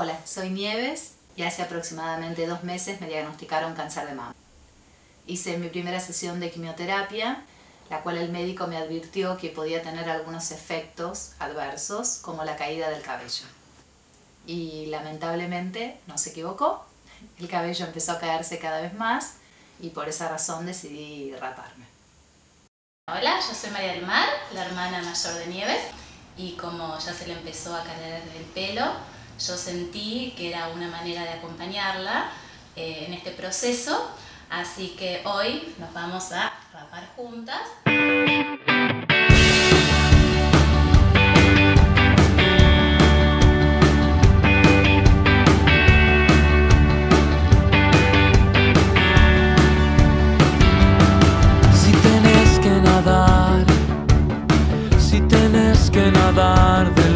Hola, soy Nieves y hace aproximadamente dos meses me diagnosticaron cáncer de mama. Hice mi primera sesión de quimioterapia, la cual el médico me advirtió que podía tener algunos efectos adversos, como la caída del cabello. Y lamentablemente no se equivocó, el cabello empezó a caerse cada vez más y por esa razón decidí raparme. Hola, yo soy María del Mar, la hermana mayor de Nieves, y como ya se le empezó a caer el pelo, yo sentí que era una manera de acompañarla eh, en este proceso, así que hoy nos vamos a rapar juntas. Si tienes que nadar, si tienes que nadar de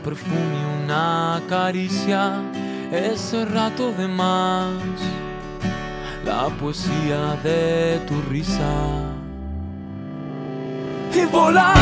perfume, una caricia, ese rato de más, la poesía de tu risa. Y volar,